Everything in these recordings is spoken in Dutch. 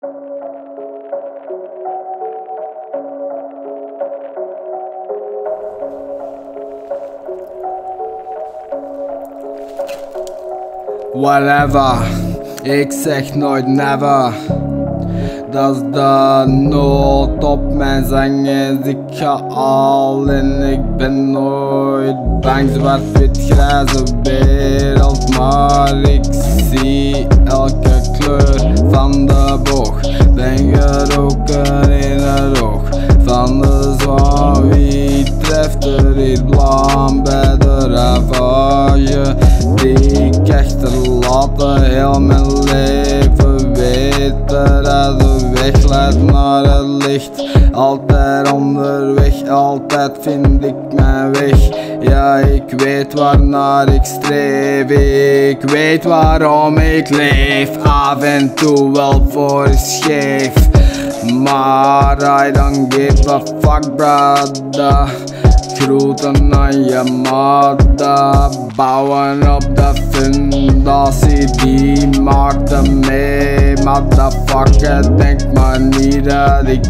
Whatever, ik zeg nooit never. Dat is de nood op mijn zang is. Ik ga al en ik ben nooit bang. Zwart-wit grijze wereld, maar ik zie elke kleur van de heel mijn leven weten dat de weg leidt naar het licht. Altijd onderweg, altijd vind ik mijn weg. Ja, ik weet waarnaar ik streef, ik weet waarom ik leef. Af en toe wel voor scheef. Maar I don't give a fuck brother Aan je mother Bouwen op de fundatie die maakte mee Motherfucker denk maar niet dat ik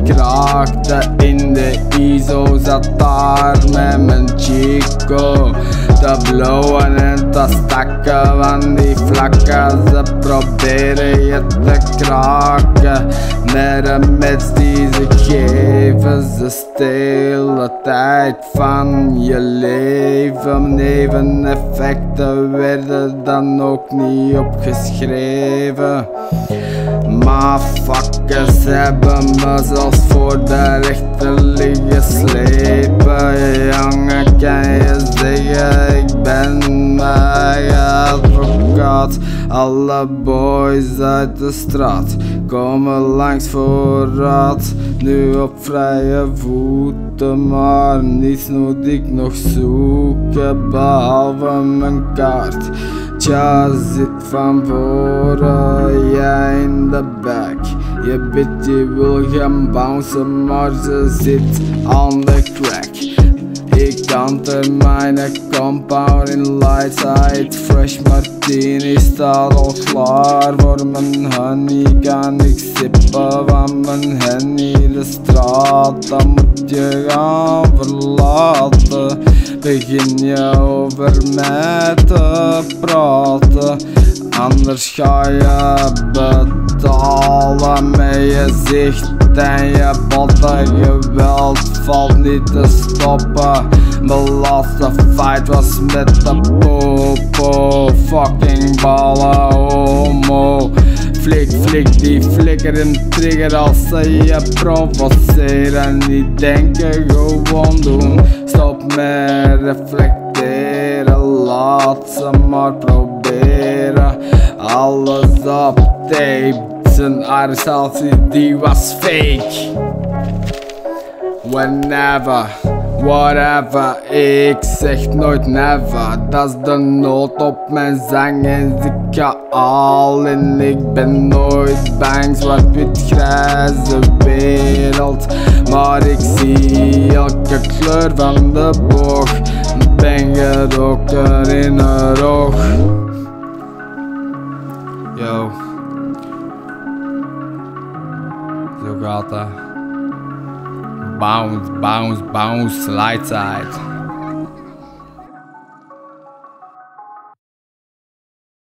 In de ISO zat daar met mijn chico Te blowen en te stakken van die vlakken Ze proberen je te kraken Met de mets die ze geven. Ze stelen tijd van je leven. Neveneffecten werden dan ook niet opgeschreven. Maar fuckers hebben me zelfs voor de rechter liggen slepen. Jongen Alle boys uit de straat komen langs voor raad. Nu op vrije voeten maar niets moet ik nog zoeken behalve mijn kaart. Tja zit van voren, jij in de back. Je bitch die wil gaan bouncen maar ze zit aan de crack ik kanter mijn compound in lightside. Fresh martini staat al klaar voor mijn honey Kan ik sippen van mijn henny De straat, dan moet je gaan verlaten Begin je over mij te praten. Anders ga je betalen met je zicht en je botten. Geweld valt niet te stoppen. Mijn laatste fight was met de popo Fucking ballen homo. Flik, flik, die flikker en trigger als ze je provoceren. Niet denken, gewoon doen. Stop met reflecteren, laat ze maar proberen Alles zijn arrestatie die was fake. Whenever, whatever, ik zeg nooit never. Dat is de noot op mijn zang en ik al en ik ben nooit bang Zwart-wit grijze wereld, maar ik zie elke kleur van de boog. Ben geroken in een oog Yo Zo gaat dat Bounce, bounce, bounce, light side.